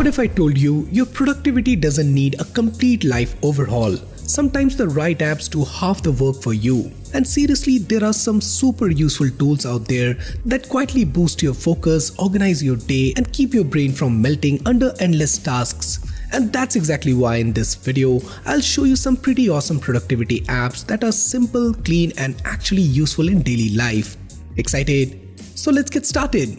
What if I told you your productivity doesn't need a complete life overhaul? Sometimes the right apps do half the work for you. And seriously, there are some super useful tools out there that quietly boost your focus, organize your day, and keep your brain from melting under endless tasks. And that's exactly why in this video, I'll show you some pretty awesome productivity apps that are simple, clean, and actually useful in daily life. Excited? So let's get started.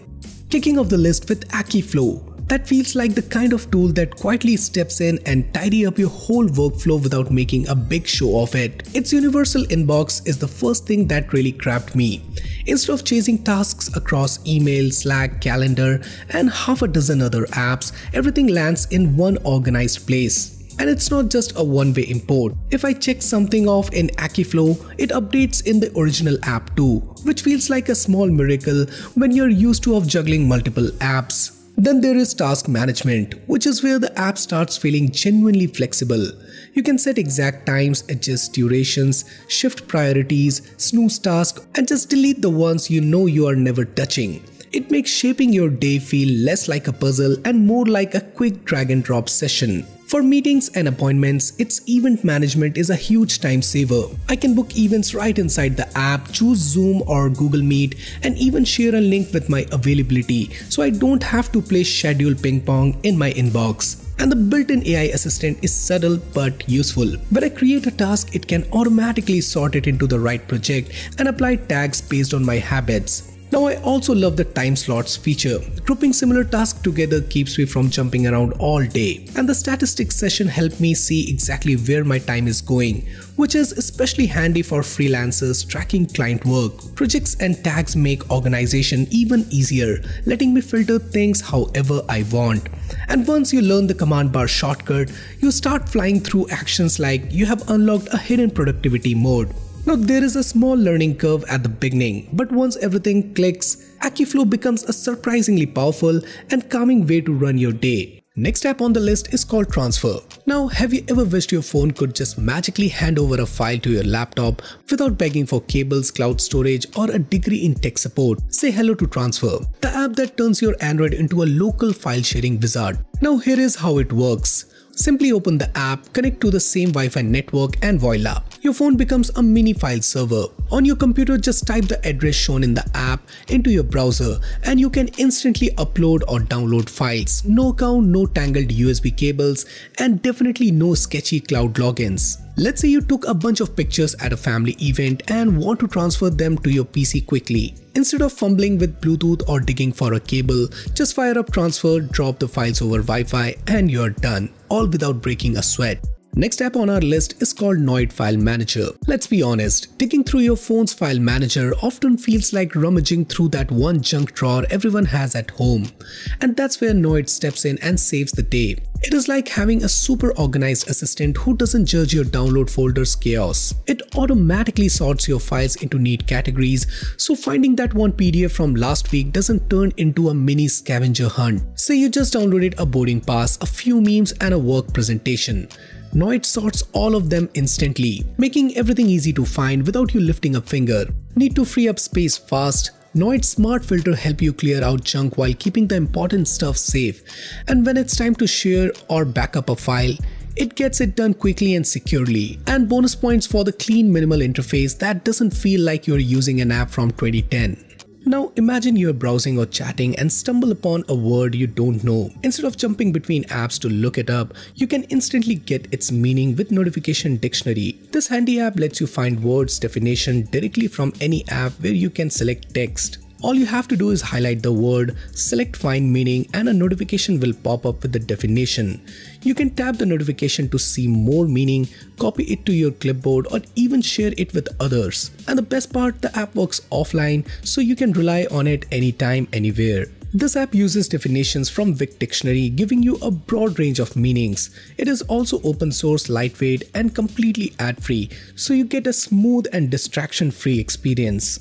Kicking off the list with Akiflow, that feels like the kind of tool that quietly steps in and tidy up your whole workflow without making a big show of it. Its universal inbox is the first thing that really grabbed me. Instead of chasing tasks across email, Slack, calendar, and half a dozen other apps, everything lands in one organized place. And it's not just a one-way import. If I check something off in Akiflow, it updates in the original app too, which feels like a small miracle when you're used to of juggling multiple apps. Then there is task management, which is where the app starts feeling genuinely flexible. You can set exact times, adjust durations, shift priorities, snooze tasks, and just delete the ones you know you are never touching. It makes shaping your day feel less like a puzzle and more like a quick drag and drop session. For meetings and appointments, its event management is a huge time saver. I can book events right inside the app, choose Zoom or Google Meet, and even share a link with my availability so I don't have to play schedule ping pong in my inbox. And the built-in AI assistant is subtle but useful. When I create a task, it can automatically sort it into the right project and apply tags based on my habits. Now I also love the time slots feature. Grouping similar tasks together keeps me from jumping around all day. And the statistics session helped me see exactly where my time is going, which is especially handy for freelancers tracking client work. Projects and tags make organization even easier, letting me filter things however I want. And once you learn the command bar shortcut, you start flying through actions like you have unlocked a hidden productivity mode. Now there is a small learning curve at the beginning, but once everything clicks, Akiflow becomes a surprisingly powerful and calming way to run your day. Next app on the list is called Transfer. Now, have you ever wished your phone could just magically hand over a file to your laptop without begging for cables, cloud storage, or a degree in tech support? Say hello to Transfer, the app that turns your Android into a local file sharing wizard. Now, here is how it works. Simply open the app, connect to the same Wi-Fi network and voila, your phone becomes a mini file server. On your computer, just type the address shown in the app into your browser and you can instantly upload or download files. No account, no tangled USB cables and definitely no sketchy cloud logins. Let's say you took a bunch of pictures at a family event and want to transfer them to your PC quickly. Instead of fumbling with Bluetooth or digging for a cable, just fire up transfer, drop the files over Wi-Fi and you're done, all without breaking a sweat. Next app on our list is called Noid File Manager. Let's be honest, digging through your phone's file manager often feels like rummaging through that one junk drawer everyone has at home. And that's where Noid steps in and saves the day. It is like having a super organized assistant who doesn't judge your download folder's chaos. It automatically sorts your files into neat categories, so finding that one PDF from last week doesn't turn into a mini scavenger hunt. Say you just downloaded a boarding pass, a few memes and a work presentation. Noid sorts all of them instantly, making everything easy to find without you lifting a finger. Need to free up space fast? Noid Smart Filter help you clear out junk while keeping the important stuff safe. And when it's time to share or backup a file, it gets it done quickly and securely. And bonus points for the clean minimal interface that doesn't feel like you're using an app from 2010. Now imagine you're browsing or chatting and stumble upon a word you don't know. Instead of jumping between apps to look it up, you can instantly get its meaning with Notification Dictionary. This handy app lets you find words definition directly from any app where you can select text. All you have to do is highlight the word, select find meaning and a notification will pop up with the definition. You can tap the notification to see more meaning, copy it to your clipboard or even share it with others. And the best part, the app works offline so you can rely on it anytime, anywhere. This app uses definitions from Wiki Dictionary giving you a broad range of meanings. It is also open source, lightweight and completely ad-free so you get a smooth and distraction-free experience.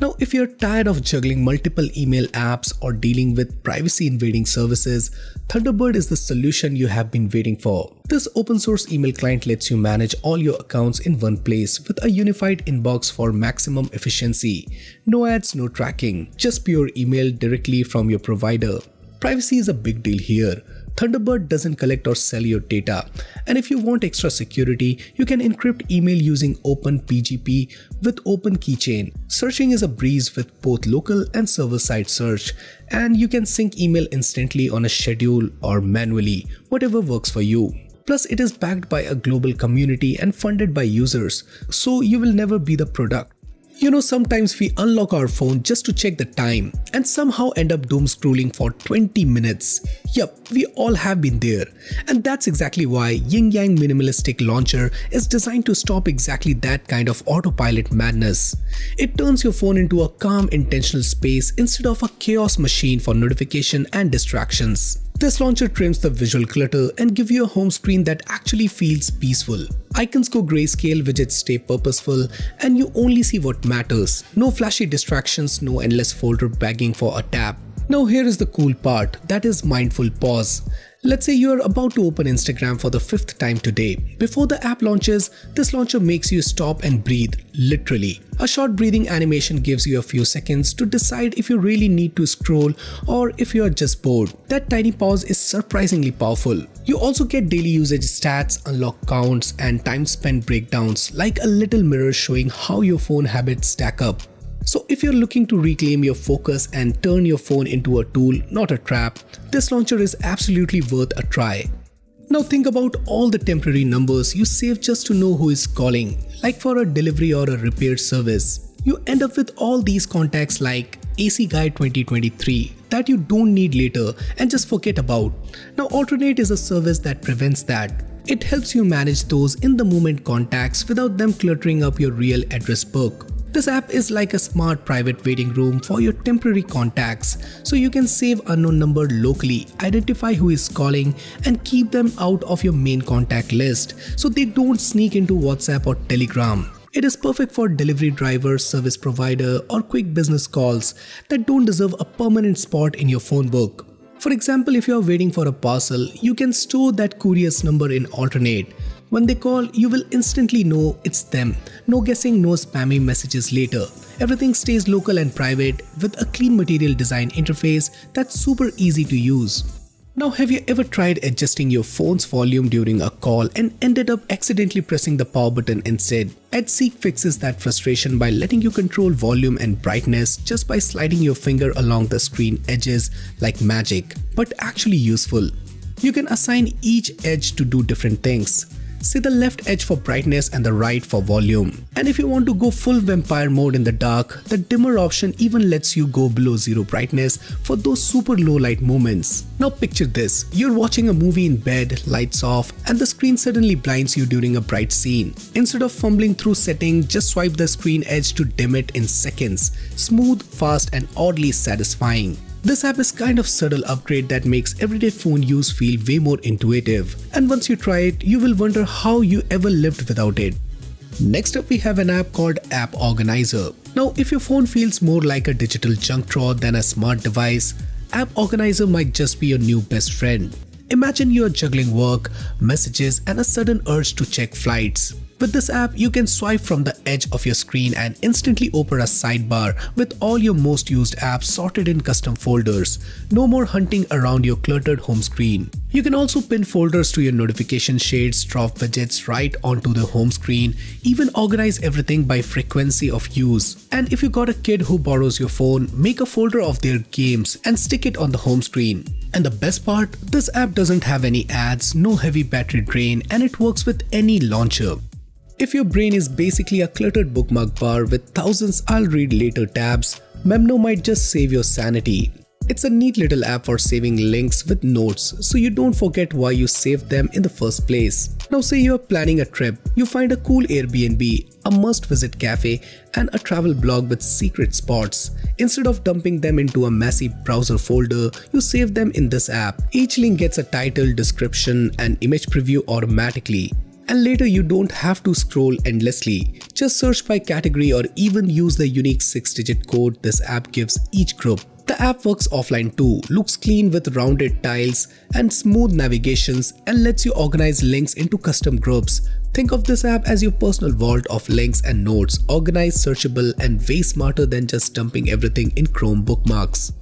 Now, if you're tired of juggling multiple email apps or dealing with privacy invading services, Thunderbird is the solution you have been waiting for. This open source email client lets you manage all your accounts in one place with a unified inbox for maximum efficiency. No ads, no tracking, just pure email directly from your provider. Privacy is a big deal here. Thunderbird doesn't collect or sell your data. And if you want extra security, you can encrypt email using OpenPGP with Open Keychain. Searching is a breeze with both local and server-side search, and you can sync email instantly on a schedule or manually, whatever works for you. Plus, it is backed by a global community and funded by users, so you will never be the product. You know, sometimes we unlock our phone just to check the time and somehow end up doom scrolling for 20 minutes. Yup, we all have been there. And that's exactly why Yin Yang Minimalistic Launcher is designed to stop exactly that kind of autopilot madness. It turns your phone into a calm, intentional space instead of a chaos machine for notification and distractions. This launcher trims the visual clutter and give you a home screen that actually feels peaceful. Icons go grayscale, widgets stay purposeful, and you only see what matters. No flashy distractions, no endless folder begging for a tap. Now here is the cool part, that is mindful pause. Let's say you're about to open Instagram for the fifth time today. Before the app launches, this launcher makes you stop and breathe, literally. A short breathing animation gives you a few seconds to decide if you really need to scroll or if you are just bored. That tiny pause is surprisingly powerful. You also get daily usage stats, unlock counts, and time spent breakdowns, like a little mirror showing how your phone habits stack up. So if you're looking to reclaim your focus and turn your phone into a tool, not a trap, this launcher is absolutely worth a try. Now think about all the temporary numbers you save just to know who is calling, like for a delivery or a repair service. You end up with all these contacts like AC Guy 2023 that you don't need later and just forget about. Now Alternate is a service that prevents that. It helps you manage those in the moment contacts without them cluttering up your real address book. This app is like a smart private waiting room for your temporary contacts, so you can save unknown number locally, identify who is calling, and keep them out of your main contact list so they don't sneak into WhatsApp or Telegram. It is perfect for delivery drivers, service provider, or quick business calls that don't deserve a permanent spot in your phone book. For example, if you are waiting for a parcel, you can store that courier's number in alternate when they call, you will instantly know it's them. No guessing, no spammy messages later. Everything stays local and private with a clean material design interface that's super easy to use. Now have you ever tried adjusting your phone's volume during a call and ended up accidentally pressing the power button instead? Edge Seek fixes that frustration by letting you control volume and brightness just by sliding your finger along the screen edges like magic, but actually useful. You can assign each edge to do different things. Say the left edge for brightness and the right for volume. And if you want to go full vampire mode in the dark, the dimmer option even lets you go below zero brightness for those super low light moments. Now picture this, you're watching a movie in bed, lights off, and the screen suddenly blinds you during a bright scene. Instead of fumbling through settings, just swipe the screen edge to dim it in seconds. Smooth, fast, and oddly satisfying. This app is kind of subtle upgrade that makes everyday phone use feel way more intuitive. And once you try it, you will wonder how you ever lived without it. Next up we have an app called App Organizer. Now if your phone feels more like a digital junk drawer than a smart device, App Organizer might just be your new best friend. Imagine you're juggling work, messages and a sudden urge to check flights. With this app, you can swipe from the edge of your screen and instantly open a sidebar with all your most used apps sorted in custom folders. No more hunting around your cluttered home screen. You can also pin folders to your notification shades, drop widgets right onto the home screen, even organize everything by frequency of use. And if you got a kid who borrows your phone, make a folder of their games and stick it on the home screen. And the best part, this app doesn't have any ads, no heavy battery drain and it works with any launcher. If your brain is basically a cluttered bookmark bar with thousands I'll read later tabs, Memno might just save your sanity. It's a neat little app for saving links with notes so you don't forget why you saved them in the first place. Now say you're planning a trip, you find a cool Airbnb, a must-visit cafe and a travel blog with secret spots. Instead of dumping them into a messy browser folder, you save them in this app. Each link gets a title, description and image preview automatically and later you don't have to scroll endlessly. Just search by category or even use the unique 6-digit code this app gives each group. The app works offline too, looks clean with rounded tiles and smooth navigations and lets you organize links into custom groups. Think of this app as your personal vault of links and notes, organized, searchable and way smarter than just dumping everything in Chrome bookmarks.